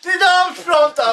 Te dá um frontal.